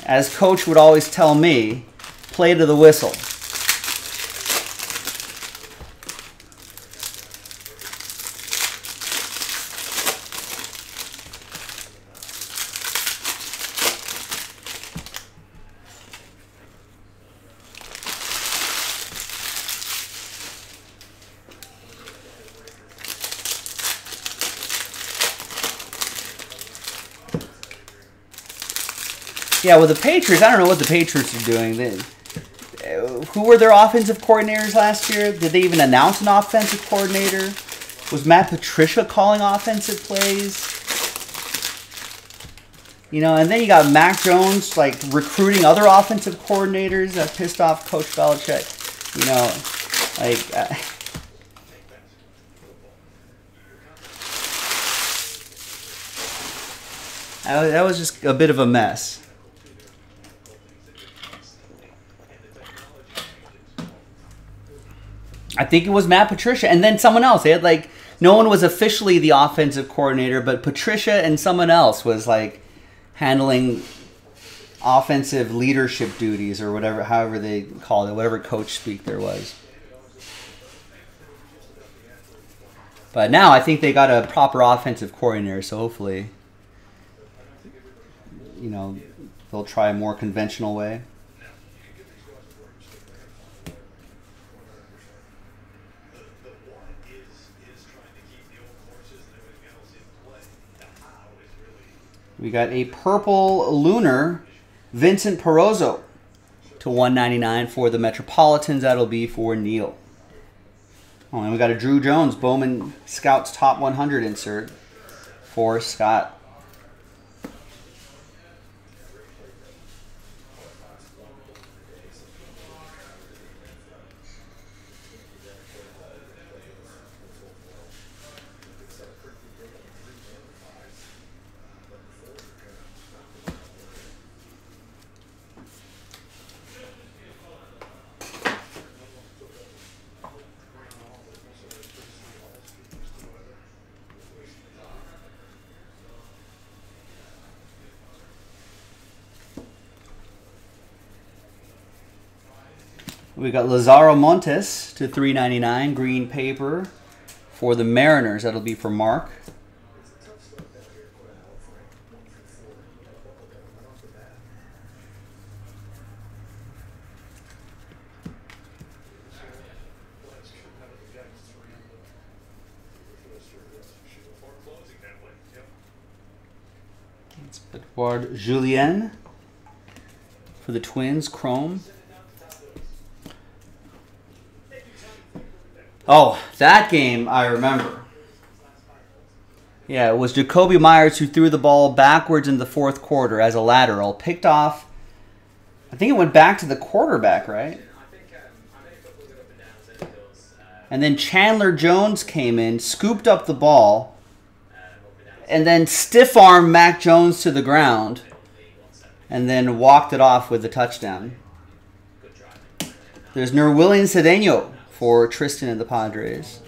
As coach would always tell me, play to the whistle. Yeah, with the Patriots, I don't know what the Patriots are doing. They, uh, who were their offensive coordinators last year? Did they even announce an offensive coordinator? Was Matt Patricia calling offensive plays? You know, and then you got Mac Jones like recruiting other offensive coordinators that pissed off Coach Belichick. You know, like. Uh, that was just a bit of a mess. I think it was Matt Patricia and then someone else. They had like no one was officially the offensive coordinator, but Patricia and someone else was like handling offensive leadership duties or whatever however they called it, whatever coach speak there was. But now I think they got a proper offensive coordinator, so hopefully you know, they'll try a more conventional way. We got a purple lunar Vincent Perozo to 199 for the Metropolitans. That'll be for Neil. Oh, and we got a Drew Jones Bowman Scouts Top 100 insert for Scott. We got Lazaro Montes to 3.99 green paper for the Mariners. That'll be for Mark. Edouard Julien for the Twins, Chrome. Oh, that game I remember. Yeah, it was Jakobi Meyers who threw the ball backwards in the fourth quarter as a lateral, picked off. I think it went back to the quarterback, right? And then Chandler Jones came in, scooped up the ball, and then stiff arm Mac Jones to the ground, and then walked it off with a touchdown. There's Nerwilian Cedeno for Tristan and the Padres.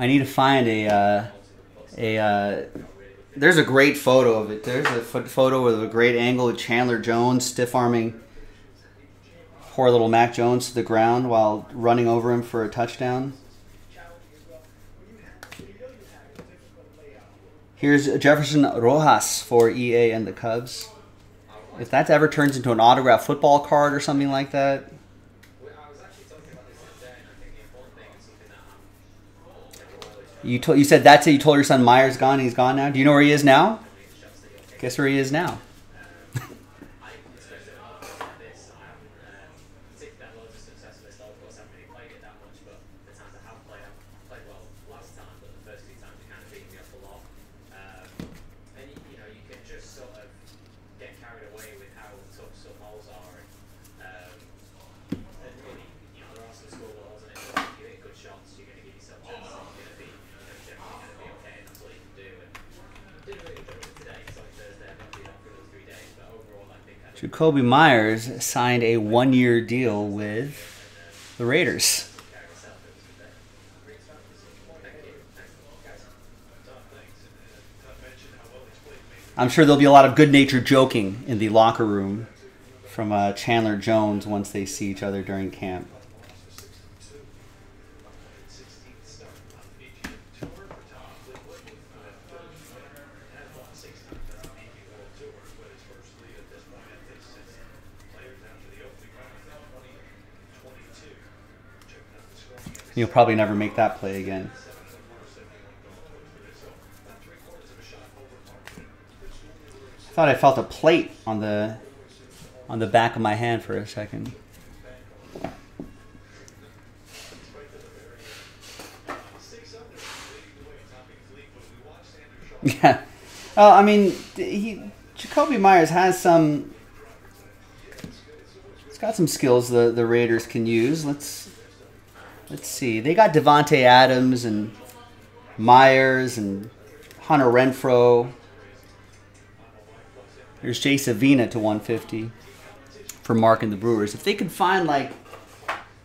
I need to find a uh, a. Uh, there's a great photo of it. There's a photo with a great angle of Chandler Jones stiff arming poor little Mac Jones to the ground while running over him for a touchdown. Here's Jefferson Rojas for EA and the Cubs. If that ever turns into an autograph football card or something like that. You told you said that's it. You told your son Meyer's gone. He's gone now. Do you know where he is now? Guess where he is now. Jakobi Meyers signed a one-year deal with the Raiders. I'm sure there'll be a lot of good-natured joking in the locker room from uh, Chandler Jones once they see each other during camp. You'll probably never make that play again. I thought I felt a plate on the on the back of my hand for a second. Yeah. Well, I mean, he Jakobi Meyers has some. He's got some skills the the Raiders can use. Let's let's see. They got Davante Adams and Meyers and Hunter Renfrow. There's Jay Savina to 150 for Mark and the Brewers. If they could find like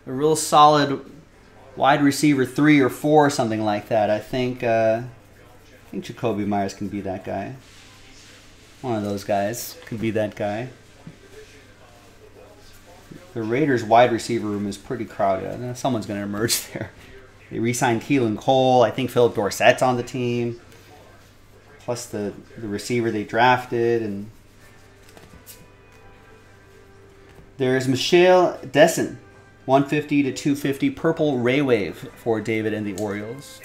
a real solid wide receiver three or four or something like that, I think uh, I think Jakobi Meyers can be that guy. One of those guys could be that guy. The Raiders' wide receiver room is pretty crowded. Uh, someone's going to emerge there. They re-signed Keelan Cole. I think Phillip Dorsett's on the team. Plus the, the receiver they drafted and There's Mishael Deson, 150 to 250 purple Raywave for David and the Orioles.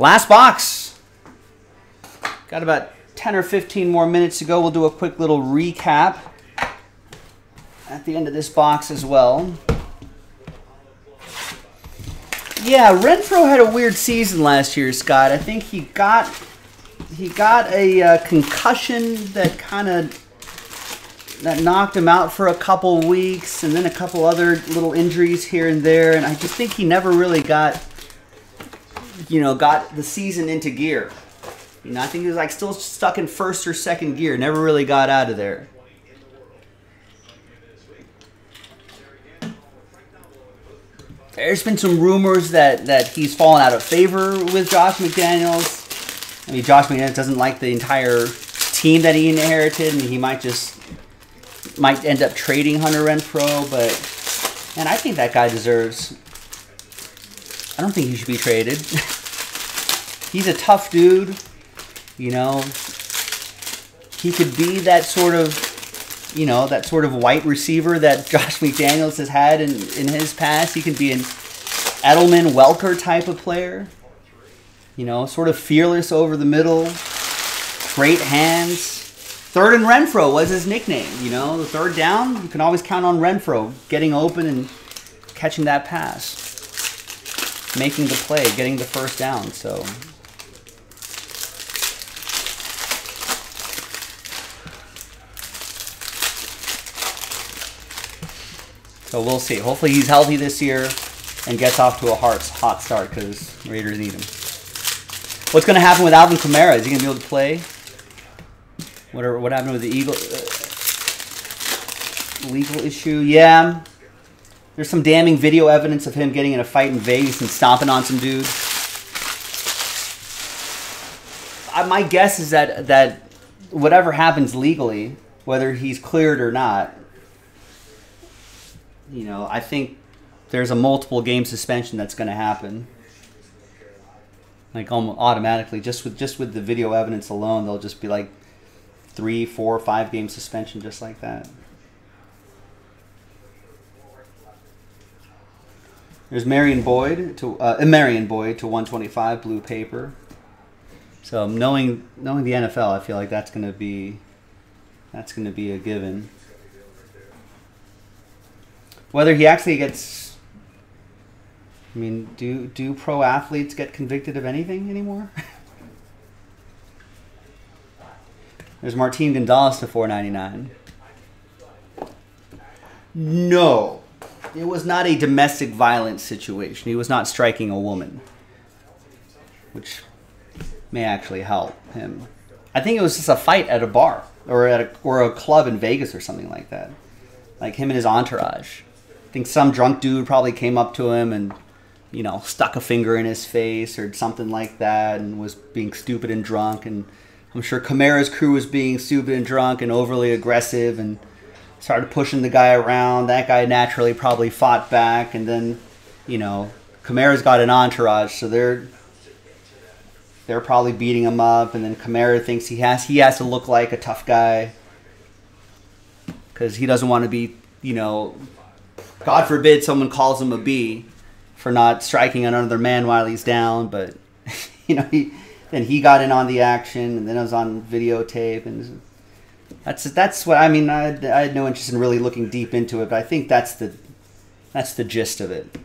Last box. Got about 10 or 15 more minutes to go. We'll do a quick little recap at the end of this box as well. Yeah, Renfrow had a weird season last year, Scott. I think he got he got a uh, concussion that kind of that knocked him out for a couple weeks, and then a couple other little injuries here and there. And I just think he never really got you know got the season into gear. You know, I think he was like still stuck in first or second gear, never really got out of there. There's been some rumors that, that he's fallen out of favor with Josh McDaniels. I mean, Josh McDaniels doesn't like the entire team that he inherited, and he might just might end up trading Hunter Renfrow. But and I think that guy deserves. I don't think he should be traded. he's a tough dude, you know. He could be that sort of, you know, that sort of white receiver that Josh McDaniels has had in, in his past. He could be an Edelman Welker type of player. You know, sort of fearless over the middle, great hands. Third and Renfrow was his nickname. You know, the third down, you can always count on Renfrow getting open and catching that pass, making the play, getting the first down. So So we'll see. Hopefully he's healthy this year and gets off to a hot, hot start because Raiders need him. What's going to happen with Alvin Kamara? Is he going to be able to play? What, are, what happened with the Eagle? Uh, legal issue? Yeah. There's some damning video evidence of him getting in a fight in Vegas and stomping on some dude. My guess is that that whatever happens legally, whether he's cleared or not, you know, I think there's a multiple game suspension that's going to happen. Like almost automatically, just with just with the video evidence alone, they'll just be like three, four, five game suspension, just like that. There's Marion Boyd to uh, Marion Boyd to 125 blue paper. So knowing knowing the NFL, I feel like that's going to be that's going to be a given. Whether he actually gets I mean, do do pro athletes get convicted of anything anymore? There's Martin Gonzalez to 499. No. It was not a domestic violence situation. He was not striking a woman. Which may actually help him. I think it was just a fight at a bar or at a, or a club in Vegas or something like that. Like him and his entourage. I think some drunk dude probably came up to him and you know, stuck a finger in his face or something like that and was being stupid and drunk and I'm sure Kamara's crew was being stupid and drunk and overly aggressive and started pushing the guy around. That guy naturally probably fought back, and then, you know, Kamara's got an entourage, so they're they're probably beating him up, and then Kamara thinks he has he has to look like a tough guy because he doesn't want to be, you know, God forbid someone calls him a B for not striking another man while he's down, but you know he then he got in on the action, and then it was on videotape, and that's that's what I mean. I, I had no interest in really looking deep into it, but I think that's the that's the gist of it.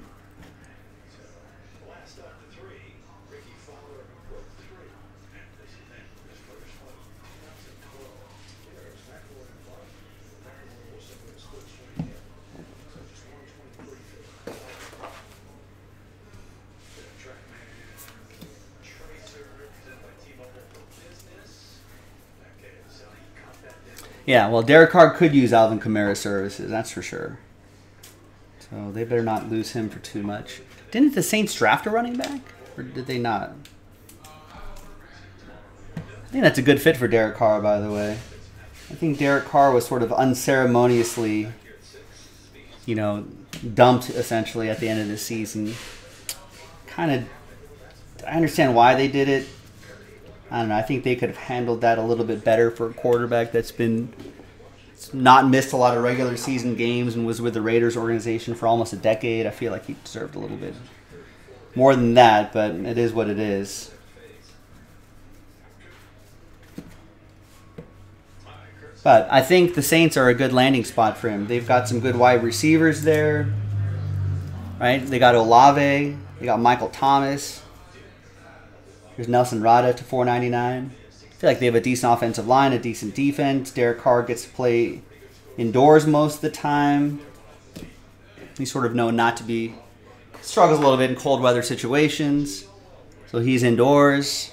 Yeah, well, Derek Carr could use Alvin Kamara's services, that's for sure. So they better not lose him for too much. Didn't the Saints draft a running back? Or did they not? I think that's a good fit for Derek Carr, by the way. I think Derek Carr was sort of unceremoniously, you know, dumped essentially at the end of the season. Kind of, I understand why they did it. I don't know. I think they could have handled that a little bit better for a quarterback that's been not missed a lot of regular season games and was with the Raiders organization for almost a decade. I feel like he deserved a little bit more than that, but it is what it is. But I think the Saints are a good landing spot for him. They've got some good wide receivers there, right? They got Olave, they got Michael Thomas. Here's Nelson Rada to 499. I feel like they have a decent offensive line, a decent defense. Derek Carr gets to play indoors most of the time. He's sort of known not to be struggles a little bit in cold weather situations. So he's indoors.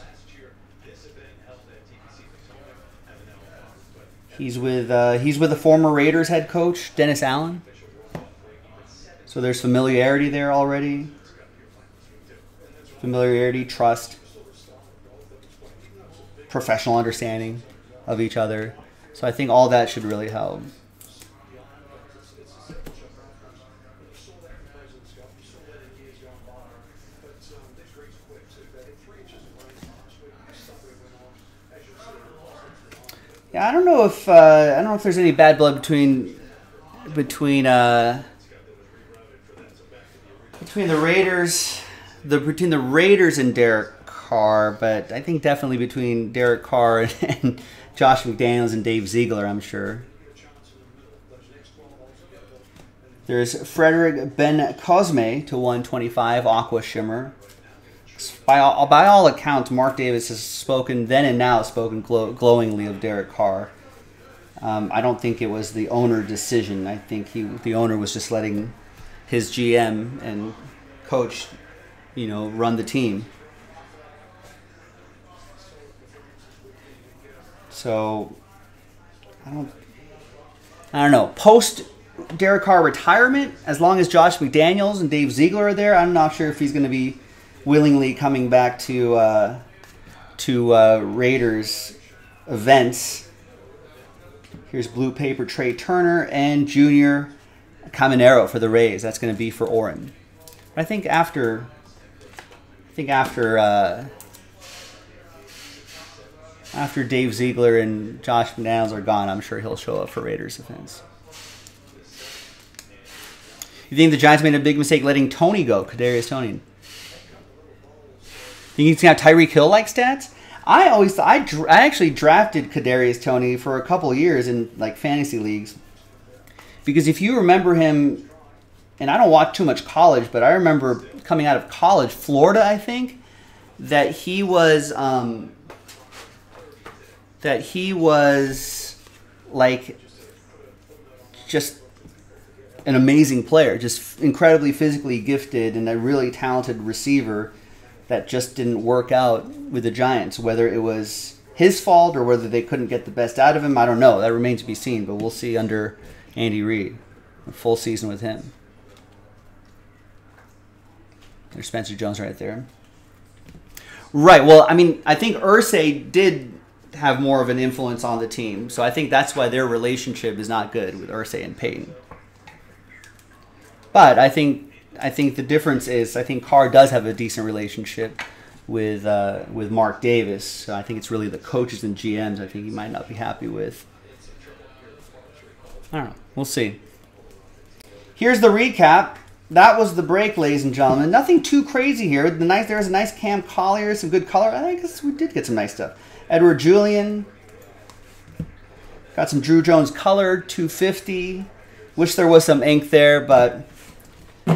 He's with uh, he's with the former Raiders head coach Dennis Allen. So there's familiarity there already. Familiarity, trust professional understanding of each other. So I think all that should really help. Yeah, I don't know if uh, I don't know if there's any bad blood between between uh, between the Raiders, the between the Raiders and Derek Carr, but I think definitely between Derek Carr and, Josh McDaniels and Dave Ziegler, I'm sure. There's Frederick Bencosme to 125, Aqua Shimmer. By all, by all accounts, Mark Davis has spoken then and now spoken glow, glowingly of Derek Carr. Um, I don't think it was the owner decision. I think he the owner was just letting his GM and coach, you know, run the team. So I don't I don't know. Post Derek Carr retirement, as long as Josh McDaniels and Dave Ziegler are there, I'm not sure if he's going to be willingly coming back to uh, to uh, Raiders events. Here's blue paper Trea Turner and Junior Caminero for the Rays. That's going to be for Oren. I think after I think after uh, after Dave Ziegler and Josh McDaniels are gone, I'm sure he'll show up for Raiders defense. You think the Giants made a big mistake letting Toney go, Kadarius Toney? Think he's gonna have Tyreek Hill like stats? I always I, I actually drafted Kadarius Toney for a couple years in like fantasy leagues because if you remember him and I don't watch too much college, but I remember coming out of college, Florida, I think, that he was um, that he was like just an amazing player, just incredibly physically gifted and a really talented receiver that just didn't work out with the Giants. Whether it was his fault or whether they couldn't get the best out of him, I don't know. That remains to be seen, but we'll see under Andy Reid. A full season with him. There's Spencer Jones right there. Right. Well, I mean, I think Irsay did have more of an influence on the team, so I think that's why their relationship is not good with Irsay and Payton. But I think I think the difference is I think Carr does have a decent relationship with uh, with Mark Davis. So I think it's really the coaches and GMs. I think he might not be happy with. I don't know. We'll see. Here's the recap. That was the break, ladies and gentlemen. Nothing too crazy here. The nice there was a nice Cam Collier, some good color. I guess we did get some nice stuff. Edouard Julien. Got some Drew Jones colored, 250. Wish there was some ink there, but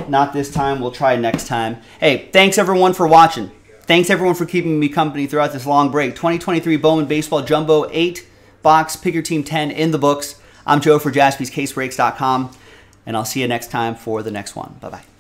not this time. We'll try next time. Hey, thanks everyone for watching. Thanks everyone for keeping me company throughout this long break. 2023 Bowman Baseball Jumbo 8 box, pick your team 10 in the books. I'm Joe for jaspyscasebreaks.com, and I'll see you next time for the next one. Bye bye.